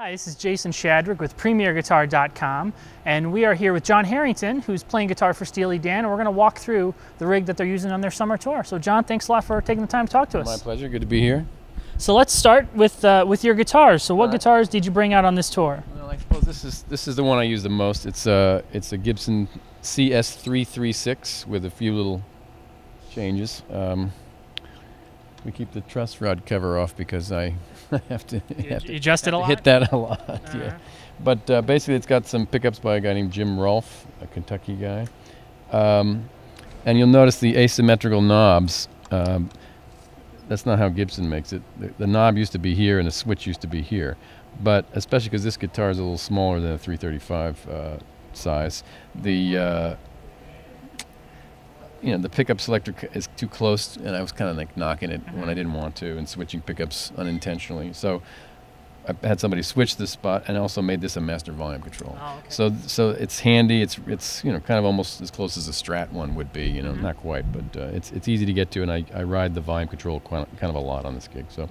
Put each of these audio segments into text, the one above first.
Hi, this is Jason Shadrick with PremierGuitar.com, and we are here with Jon Herington, who's playing guitar for Steely Dan, and we're going to walk through the rig that they're using on their summer tour. So, Jon, thanks a lot for taking the time to talk to us. My pleasure. Good to be here. So let's start with uh, with your guitars. So, what guitars did you bring out on this tour? Well, I suppose this is this is the one I use the most. It's a it's a Gibson ES-336 with a few little changes. Um, we keep the truss rod cover off because I have to, You, have to you adjusted a lot. hit that a lot. Uh-huh. Yeah, but uh, basically it's got some pickups by a guy named Jim Rolph, a Kentucky guy, um, and you'll notice the asymmetrical knobs. Um, that's not how Gibson makes it. The, the knob used to be here and the switch used to be here, but especially because this guitar is a little smaller than a 335 uh, size, the uh, you know the pickup selector is too close, and I was kind of like knocking it when I didn't want to, and switching pickups unintentionally. So I had somebody switch this spot, and also made this a master volume control. Oh, okay. So so it's handy. It's it's you know kind of almost as close as a Strat one would be. You know, Mhm. not quite, but uh, it's it's easy to get to, and I, I ride the volume control quite, kind of a lot on this gig. So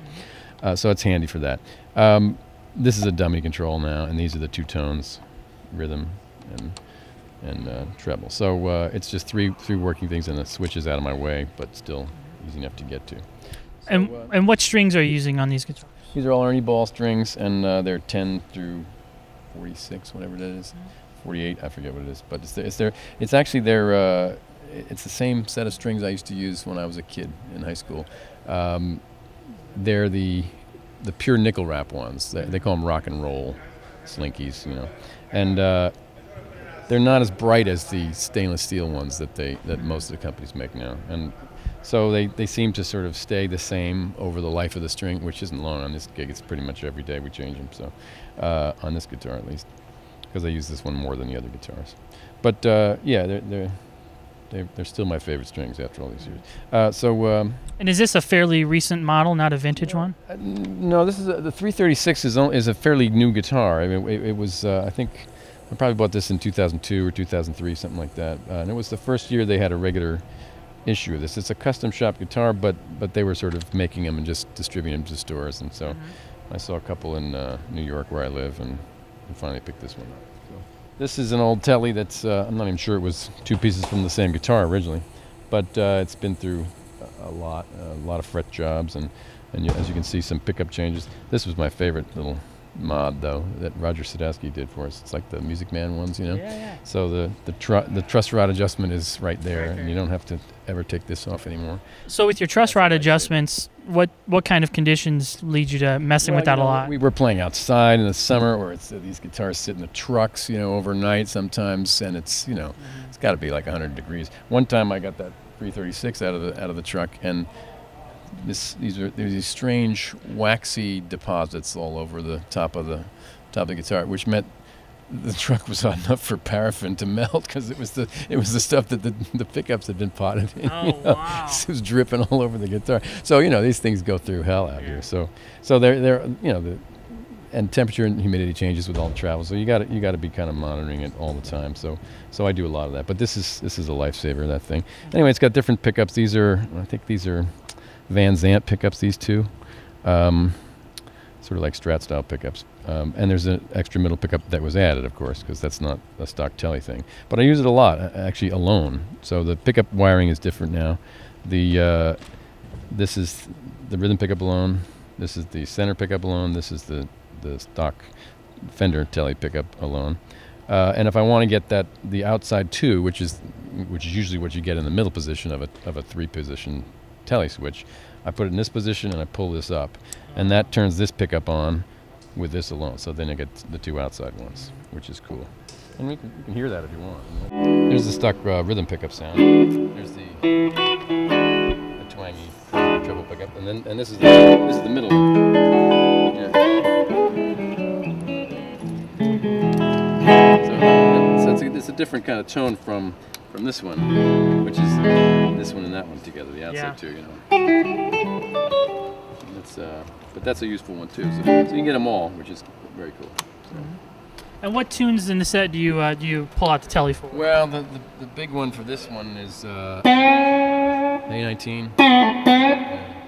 uh, so it's handy for that. Um, this is a dummy control now, and these are the two tones, rhythm and and uh, treble. So uh, it's just three three working things, and the switch is out of my way, but still easy enough to get to. and uh, and what strings are you using on these guitars? these are all Ernie Ball strings, and uh, they're 10 through 46, whatever that is. 48, I forget what it is, but it's their, it's their, it's actually their, uh, it's the same set of strings I used to use when I was a kid in high school. Um, they're the, the pure nickel wrap ones. They, they call them rock and roll slinkies, you know, and uh, they're not as bright as the stainless steel ones that they that most of the companies make now, and so they, they seem to sort of stay the same over the life of the string, which isn't long on this gig. It's pretty much every day we change them. So uh, on this guitar at least, because I use this one more than the other guitars. But uh, yeah, they're they're they're, they're still my favorite strings after all these years. Uh, so um, And is this a fairly recent model, not a vintage one? uh, no, this is a, the 336 is only, is a fairly new guitar. I mean, it, it was uh, I think I probably bought this in 2002 or 2003, something like that. Uh, and it was the first year they had a regular issue of this. It's a custom shop guitar, but but they were sort of making them and just distributing them to stores. And so I saw a couple in uh, New York where I live, and, and finally picked this one up. So this is an old Telly that's uh, I'm not even sure it was two pieces from the same guitar originally, but uh, it's been through a, a lot, a lot of fret jobs, and and as you can see, some pickup changes. This was my favorite little mod though that Roger Sadowsky did for us. It's like the Music Man ones, you know. Yeah, yeah. So the the, tru- the truss rod adjustment is right there, and you don't have to ever take this off anymore. So with your truss That's rod what I did. adjustments, what what kind of conditions lead you to messing with that you a lot? We were playing outside in the summer, where it's uh, these guitars sit in the trucks, you know, overnight sometimes, and it's you know, it's got to be like 100 degrees. One time I got that 336 out of the out of the truck, and this these are there's these strange waxy deposits all over the top of the top of the guitar, which meant the truck was hot enough for paraffin to melt because it was the it was the stuff that the, the pickups had been potted in. Oh, you know? wow. it was dripping all over the guitar. So you know these things go through hell out here. So so they're they're you know the and temperature and humidity changes with all the travel. So you got to you got to be kind of monitoring it all the time. So so I do a lot of that. But this is this is a lifesaver that thing. Anyway, it's got different pickups. These are I think these are Van Zandt pickups. These two. Um, sort of like Strat style pickups. Um, and there's an extra middle pickup that was added, of course, because that's not a stock Telly thing. But I use it a lot, actually alone. So the pickup wiring is different now. The uh, this is the rhythm pickup alone. This is the center pickup alone. This is the the stock Fender Telly pickup alone. Uh, and if I want to get that the outside two, which is which is usually what you get in the middle position of a of a three position Telly switch, I put it in this position and I pull this up, and that turns this pickup on with this alone. So then I get the two outside ones, which is cool. And you can, you can hear that if you want. There's the stock uh, rhythm pickup sound. There's the, the twangy treble pickup, and then and this is the this is the middle. Yeah. So, so it's, a, it's a different kind of tone from from this one, which is this one and that one together, the outside Yeah. two, you know. That's uh, but that's a useful one too. So, so you can get them all, which is very cool. And what tunes in the set do you uh, do you pull out the telly for? Well, the, the, the big one for this one is uh, A19.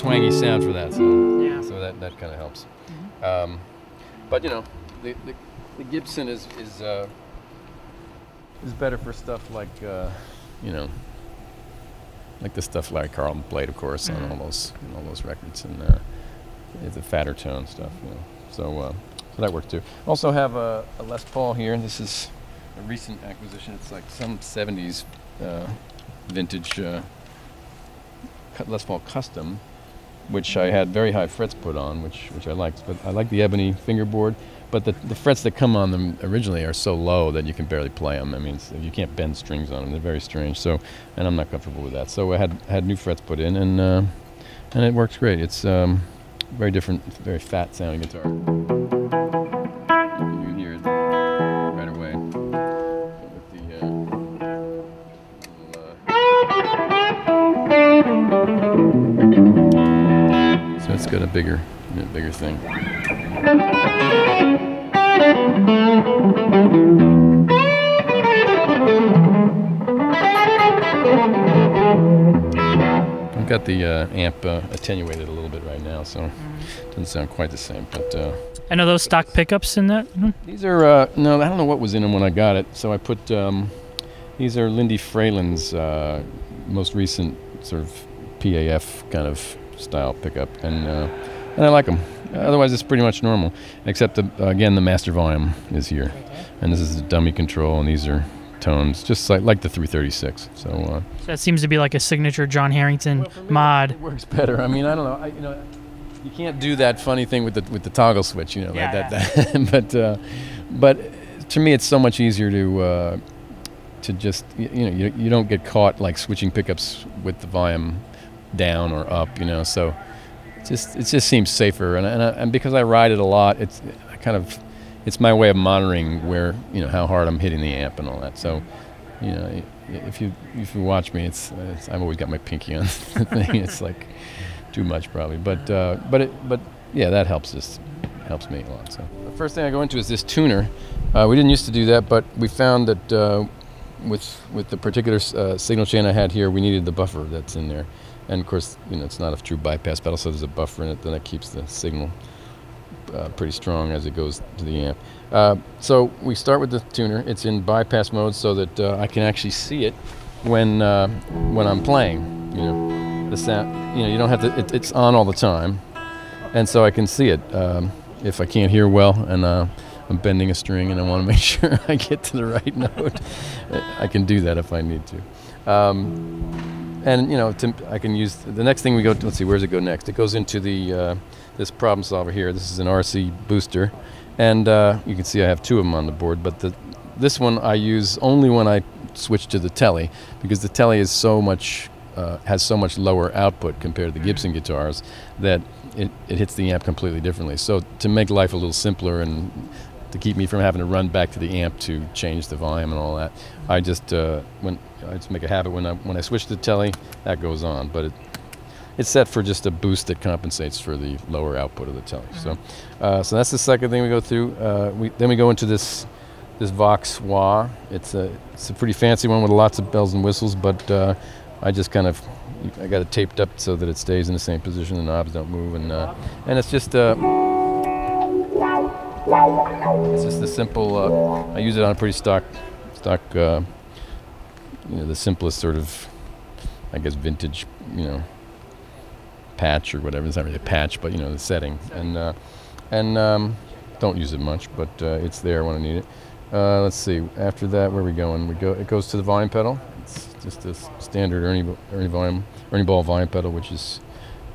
twangy sound for that. So Yeah. so that that kind of helps. Um, but you know, the, the, the Gibson is is uh, is better for stuff like uh, you know, like the stuff Larry Carlton played, of course, Mhm. on all those on all those records, and uh, the fatter tone stuff. You know, so uh, so that worked too. Also have a, a Les Paul here. And this is a recent acquisition. It's like some '70s uh, vintage uh, Les Paul custom which I had very high frets put on, which which I liked. But I like the ebony fingerboard. But the, the frets that come on them originally are so low that you can barely play them. I mean, you can't bend strings on them. They're very strange. So, and I'm not comfortable with that. So I had had new frets put in, and uh, and it works great. It's um, very different, very fat sounding guitar. Got the uh, amp uh, attenuated a little bit right now, so it doesn't sound quite the same. But uh, And are those stock pickups in that? Mhm. these are uh, no, I don't know what was in them when I got it. So I put um, these are Lindy Fralin's uh, most recent sort of PAF kind of style pickup, and uh, and I like them. Otherwise, it's pretty much normal, except the, again the master volume is here, and this is the dummy control, and these are tones just like like the 336. So. Uh, So that seems to be like a signature Jon Herington Well, mod. It works better. I mean, I don't know. I, you know, you can't do that funny thing with the with the toggle switch. You know, Yeah, like that. that but uh, but to me, it's so much easier to uh, to just y- you know you, you don't get caught like switching pickups with the volume down or up. You know, so it just it just seems safer. And and, I, and because I ride it a lot, it's I kind of it's my way of monitoring where you know how hard I'm hitting the amp and all that. So you know, if you if you watch me, it's, it's I've always got my pinky on the thing. It's like too much probably, but uh, but it but yeah, that helps us helps me a lot. So the first thing I go into is this tuner. Uh, we didn't used to do that, but we found that uh, with with the particular uh, signal chain I had here, we needed the buffer that's in there, and of course, you know, it's not a true bypass pedal, so there's a buffer in it, that keeps the signal uh, pretty strong as it goes to the amp. Uh, so we start with the tuner. It's in bypass mode so that uh, I can actually see it when uh, when I'm playing. You know, the sound. You know, you don't have to. It, it's on all the time, and so I can see it. Um, if I can't hear well and uh, I'm bending a string and I want to make sure I get to the right note, I can do that if I need to. Um, and you know, to, I can use the next thing we go. To, let's see, where does it go next? It goes into the uh, this problem solver here. This is an RC booster, and uh, you can see I have two of them on the board. But the this one I use only when I switch to the telly because the telly is so much uh, has so much lower output compared to the Gibson guitars that it, it hits the amp completely differently. So to make life a little simpler and to keep me from having to run back to the amp to change the volume and all that, I just uh, when I just make a habit when I when I switch to the telly, that goes on. But it it's set for just a boost that compensates for the lower output of the telly. So uh, so that's the second thing we go through. Uh, we then we go into this this Vox Wah. It's a it's a pretty fancy one with lots of bells and whistles, but uh, I just kind of I got it taped up so that it stays in the same position. The knobs don't move, and uh, and it's just uh, it's just the simple. Uh, I use it on a pretty stock stock. You know, the simplest sort of, I guess, vintage. You know, patch or whatever. It's not really a patch, but you know, the setting and uh, and um, don't use it much, but uh, it's there when I need it. Uh, let's see. After that, where are we going? We go. It goes to the volume pedal. It's just a standard Ernie, Ernie volume, Ernie Ball volume pedal, which is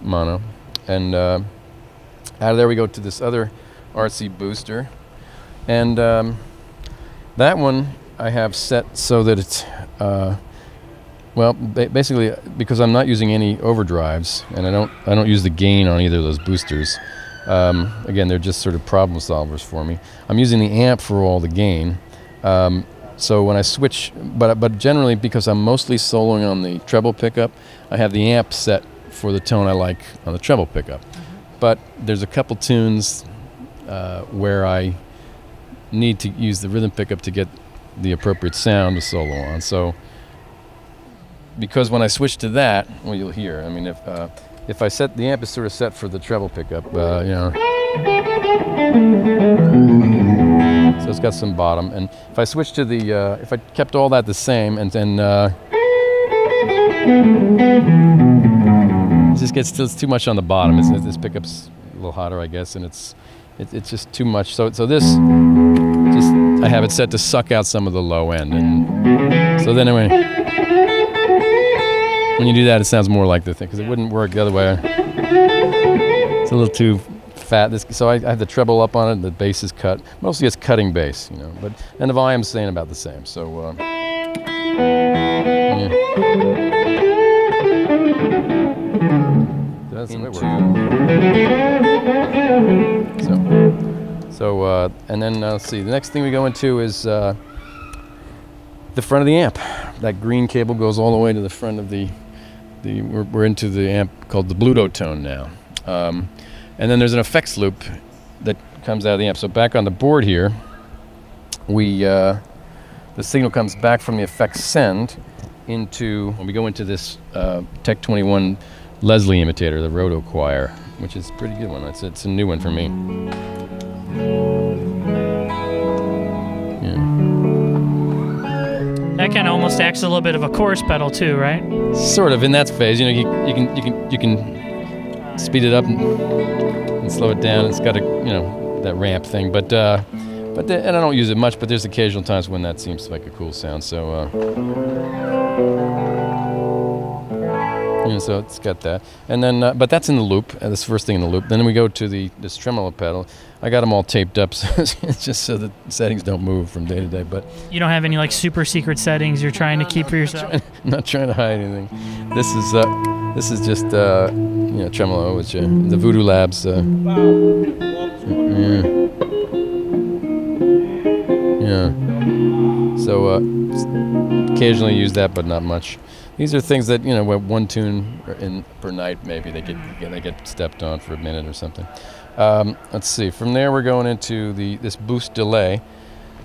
mono. And uh, out of there, we go to this other RC booster, and um, that one I have set so that it's. Well, basically, because I'm not using any overdrives, and I don't, I don't use the gain on either of those boosters. Um, again, they're just sort of problem solvers for me. I'm using the amp for all the gain. Um, so when I switch, but but generally because I'm mostly soloing on the treble pickup, I have the amp set for the tone I like on the treble pickup. But there's a couple tunes uh, where I need to use the rhythm pickup to get the appropriate sound to solo on. So because when I switch to that, well, you'll hear. I mean, if uh, if I set the amp is sort of set for the treble pickup, uh, you know. So it's got some bottom, and if I switch to the, uh, if I kept all that the same, and then uh, it just gets it's too much on the bottom. It's, this pickup's a little hotter, I guess, and it's it, it's just too much. So so this just I have it set to suck out some of the low end, and so then anyway, when you do that, it sounds more like the thing because it wouldn't work the other way. It's a little too fat. This, so I, I have the treble up on it. The bass is cut. Mostly it's cutting bass, you know. But and the volume's staying about the same. So. Uh, yeah. That's the way. So, so uh, and then uh, let's see. The next thing we go into is uh, the front of the amp. That green cable goes all the way to the front of the. The we're, we're into the amp called the Bludotone now. Um, and then there's an effects loop that comes out of the amp. So back on the board here, we uh, the signal comes back from the effects send into when we go into this uh, Tech 21 Leslie imitator, the Roto Choir, which is a pretty good one. It's, it's a new one for me. That kind of almost acts a little bit of a chorus pedal too, right? Sort of in that phase, you know, you, you can you can you can speed it up and, and slow it down. It's got a you know that ramp thing, but uh, but the, and I don't use it much, but there's occasional times when that seems like a cool sound. So. Uh, know, so it's got that, and then, uh, but that's in the loop. Uh, the first thing in the loop. Then we go to the this tremolo pedal. I got them all taped up, so it's just so the settings don't move from day to day. But You don't have any like super secret settings you're trying to keep for yourself. I'm not trying to hide anything. This is uh, this is just uh, you know tremolo, which uh, the Voodoo Labs. Uh, yeah. Yeah. So uh, occasionally use that, but not much. These are things that you know, one tune in per night, maybe they get they get stepped on for a minute or something. Um, let's see. From there, we're going into the this boost delay.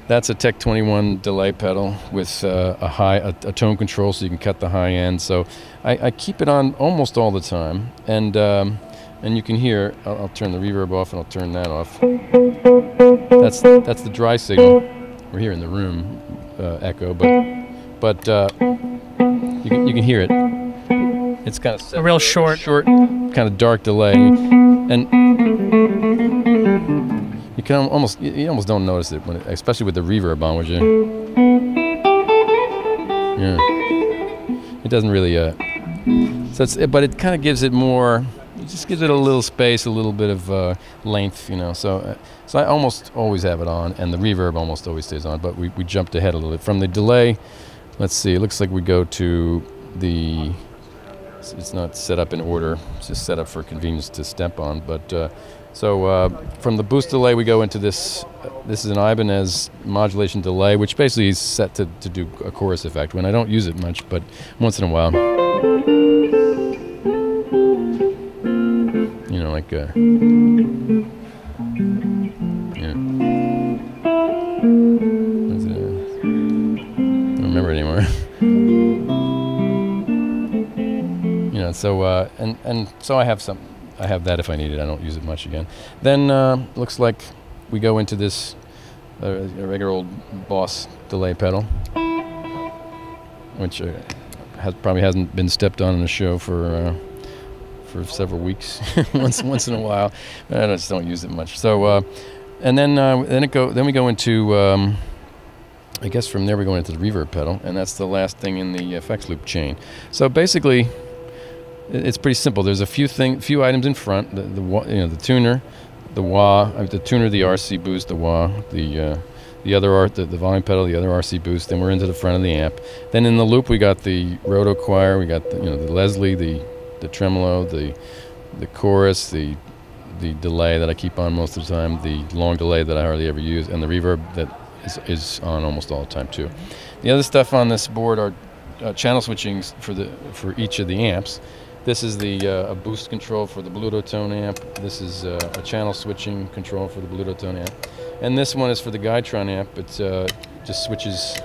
That's a Tech 21 delay pedal with uh, a high a, a tone control, so you can cut the high end. So I, I keep it on almost all the time, and um, and you can hear. I'll, I'll turn the reverb off, and I'll turn that off. That's that's the dry signal. We're here in the room uh, echo, but but uh, you can you can hear it. It's kind of A real short- short, kind of dark delay, and you can almost you you almost don't notice it when, it, especially with the reverb on, would you? Yeah, it doesn't really. Uh, so it's but it kind of gives it more. It just gives it a little space, a little bit of uh, length, you know. So, uh, so I almost always have it on, and the reverb almost always stays on. But we, we jumped ahead a little bit from the delay. Let's see. It looks like we go to the. It's not set up in order. It's just set up for convenience to step on. But uh, so uh, from the boost delay, we go into this. This is an Ibanez modulation delay, which basically is set to, to do a chorus effect. When I don't use it much, but once in a while. You know, like. Uh, so uh, and and so I have some. I have that if I need it. I don't use it much again. Then uh, looks like we go into this uh, regular old Boss delay pedal, which uh, has probably hasn't been stepped on in the show for. Uh, for several weeks, once once in a while, I just don't use it much. So, uh, and then uh, then it go then we go into um, I guess from there we go into the reverb pedal, and that's the last thing in the effects loop chain. So basically, it's pretty simple. There's a few thing, few items in front. The, the you know the tuner, the wah, the tuner, the RC boost, the wah, the uh, the other art, the, the volume pedal, the other RC boost. Then we're into the front of the amp. Then in the loop we got the roto choir, we got the, you know the Leslie, the the tremolo, the the chorus, the the delay that I keep on most of the time, the long delay that I hardly ever use, and the reverb that is, is on almost all the time too. The other stuff on this board are uh, channel switchings for the for each of the amps. This is the uh, a boost control for the Bludotone amp. This is uh, a channel switching control for the Bludotone amp, and this one is for the Guytron amp. It uh, just switches.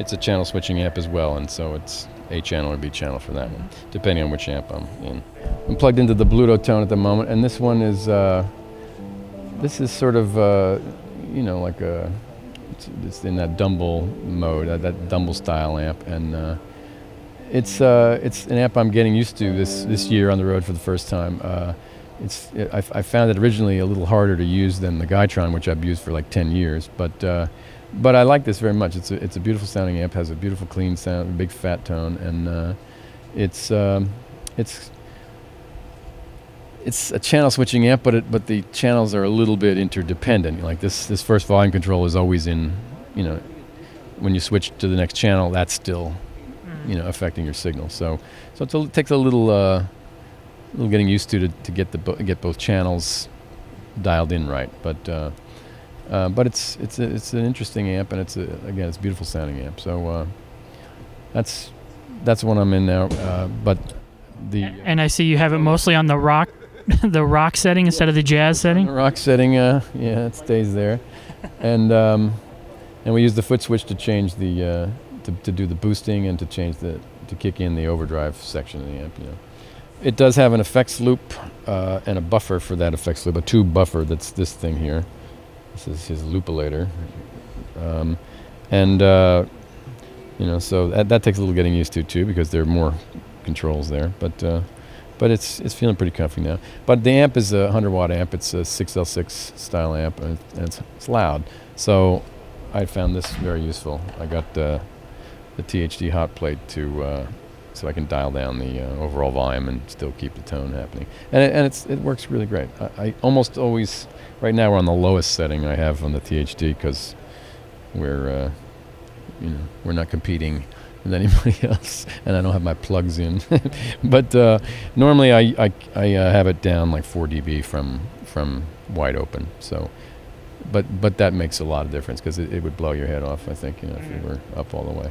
It's a channel switching amp as well, and so it's A channel or B channel for that one, depending on which amp I'm in. I'm plugged into the Bludotone at the moment, and this one is uh, this is sort of uh, you know like a it's, it's in that Dumble mode, that, that Dumble style amp, and uh, it's uh, it's an amp I'm getting used to this this year on the road for the first time. Uh, it's it, I, I, found it originally a little harder to use than the Guytron, which I've used for like 10 years, but uh, but I like this very much. It's a it's a beautiful sounding amp, has a beautiful clean sound, a big fat tone, and uh, it's um, it's it's a channel switching amp, but it, but the channels are a little bit interdependent. Like this this first volume control is always in, you know, when you switch to the next channel, that's still you know affecting your signal. So so a, it takes a little uh, little getting used to to, to get the get both channels dialed in right. But uh, uh, but it's it's a, it's an interesting amp and it's a, again it's a beautiful sounding amp. So uh, that's that's what I'm in now. Uh, but the and I see you have it mostly on the rock the rock setting instead of the jazz setting. The rock setting, uh, yeah, it stays there, and um, and we use the foot switch to change the uh, to, to do the boosting and to change the to kick in the overdrive section of the amp. You know. It does have an effects loop uh, and a buffer for that effects loop, a tube buffer. That's this thing here. This is his loopulator, um, and uh, you know, so that, that takes a little getting used to too because there are more controls there. But uh, but it's it's feeling pretty comfy now. But the amp is a 100 watt amp. It's a 6L6 style amp, and it's, it's loud. So I found this very useful. I got uh, the THD hot plate to uh, so I can dial down the uh, overall volume and still keep the tone happening. And it, and it's it works really great. I, I, almost always right now we're on the lowest setting I have on the THD because we're uh, you know we're not competing with anybody else, and I don't have my plugs in. but uh, normally I I, I uh, have it down like 4 dB from from wide open. So but but that makes a lot of difference because it, it, would blow your head off. I think you know if you were up all the way.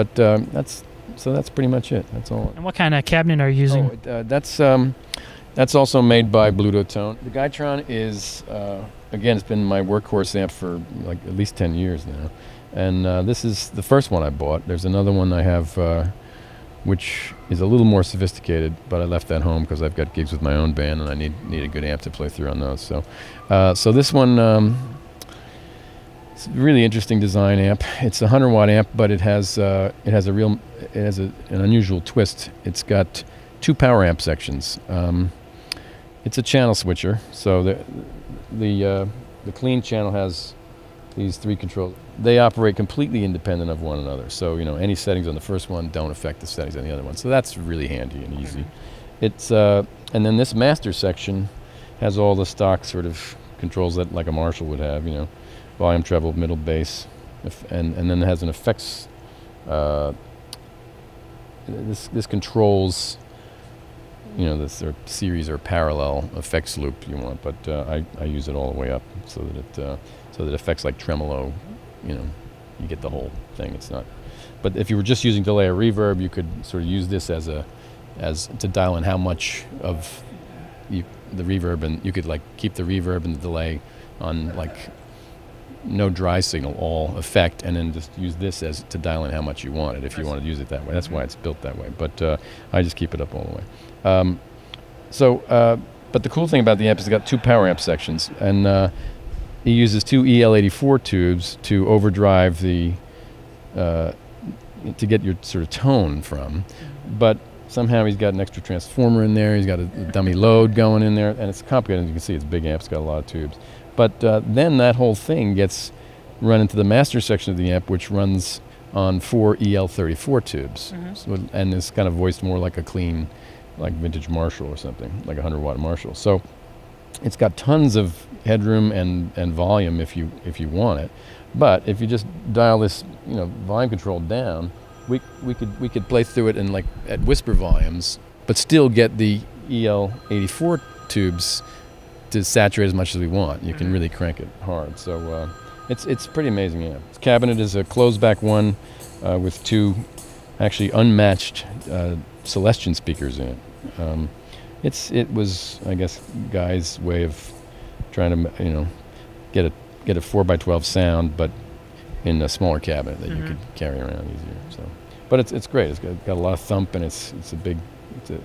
But um, that's so that's pretty much it. That's all. And what kind of cabinet are you using? Oh, uh, that's um, that's also made by Bludotone. The Guytron is uh, again, it's been my workhorse amp for like at least ten years now, and uh, this is the first one I bought. There's another one I have. Uh, which is a little more sophisticated, but I left that home because I've got gigs with my own band and I need need a good amp to play through on those. So, uh, so this one, um, it's a really interesting design amp. It's a 100 watt amp, but it has uh, it has a real it has a, an unusual twist. It's got two power amp sections. Um, it's a channel switcher, so the the uh, the clean channel has these three controls. They operate completely independent of one another. So you know any settings on the first one don't affect the settings on the other one. So that's really handy and easy. It's uh, and then this master section has all the stock sort of controls that like a Marshall would have. You know volume, treble, middle, bass, and and then it has an effects. Uh, this this controls, you know, this or series or parallel effects loop you want, but uh, I I use it all the way up so that it uh, so that effects like tremolo, you know, you get the whole thing. It's not. But if you were just using delay or reverb, you could sort of use this as a as to dial in how much of you, the reverb and you could like keep the reverb and the delay on like no dry signal, all effect, and then just use this as to dial in how much you want it if you want to use it that way. That's why it's built that way. But uh, I just keep it up all the way. Um, so, uh, but the cool thing about the amp is it's got two power amp sections, and uh, he uses two EL84 tubes to overdrive the uh, to get your sort of tone from, but somehow he's got an extra transformer in there. He's got a, a dummy load going in there, and it's complicated. As you can see, it's big amp. It's got a lot of tubes. But uh, then that whole thing gets run into the master section of the amp, which runs on four EL34 tubes, mm-hmm. so, and is kind of voiced more like a clean, like vintage Marshall or something, like a 100 watt Marshall. So it's got tons of headroom and, and volume if you if you want it. But if you just dial this, you know, volume control down, we we could we could play through it in like at whisper volumes, but still get the EL84 tubes to saturate as much as we want. You can mm-hmm. really crank it hard. So uh, it's it's pretty amazing amp. This cabinet is a closed back one uh, with two actually unmatched uh, Celestion speakers in it. Um, it's it was I guess Guy's way of trying to you know get a get a four by twelve sound, but in a smaller cabinet that mm-hmm. you could carry around easier. So, but it's it's great. It's got, got a lot of thump, and it's it's a big, it's a,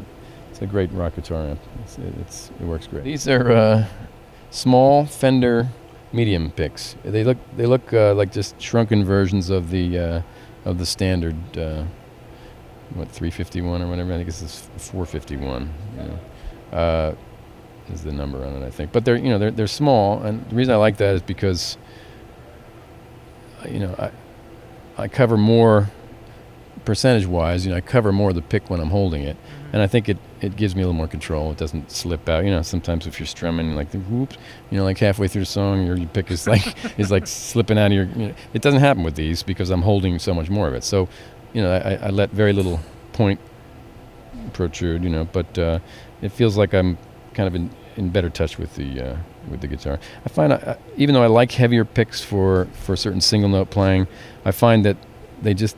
it's a great rock guitar amp. It's, it's it works great. These are uh, small Fender medium picks. They look they look uh, like just shrunken versions of the uh, of the standard uh, what 351 or whatever. I think is 451. You know. uh, is the number on it, I think. But they're you know they're they're small, and the reason I like that is because you know I I cover more percentage wise. You know I cover more of the pick when I'm holding it, and I think it it gives me a little more control. It doesn't slip out. You know sometimes if you're strumming like the whoops, you know like halfway through the song your, your pick is like is like slipping out of your. You know, it doesn't happen with these because I'm holding so much more of it. So you know I, I let very little point protrude. You know, but uh, it feels like I'm kind of in, in better touch with the uh, with the guitar. I find I, even though I like heavier picks for for certain single note playing, I find that they just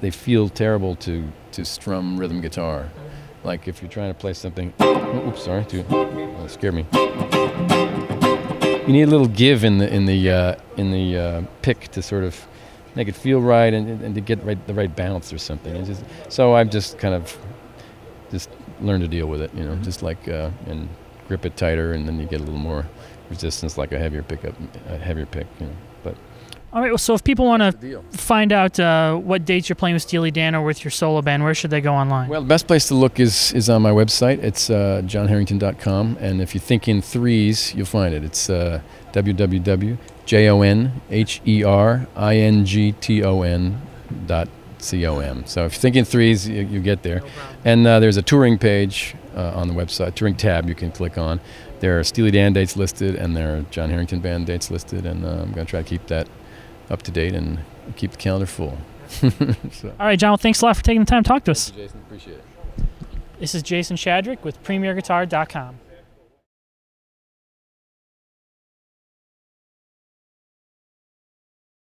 they feel terrible to to strum rhythm guitar. Like if you're trying to play something, oh, oops, sorry, to oh, scared me. You need a little give in the in the uh, in the uh, pick to sort of make it feel right and, and to get right, the right balance or something. It's just, so I've just kind of just learned to deal with it, you know, just like uh, and grip it tighter, and then you get a little more resistance, like a heavier pickup, a heavier pick, you know. But All right. Well, so if people want to find out uh, what dates you're playing with Steely Dan or with your solo band, where should they go online? Well, the best place to look is is on my website. It's uh, jonherington.com, and if you think in threes, you'll find it. It's uh, www.jonherington dot com. So if you think in threes, you, you get there. And uh, there's a touring page uh, on the website, touring tab you can click on. There are Steely Dan dates listed, and there are Jon Herington Band dates listed, and uh, I'm going to try to keep that up to date and keep the calendar full. so. All right, Jon. Well, thanks a lot for taking the time to talk to us. Jason, appreciate it. This is Jason Shadrick with PremierGuitar.com.